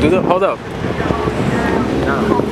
Do the hold up.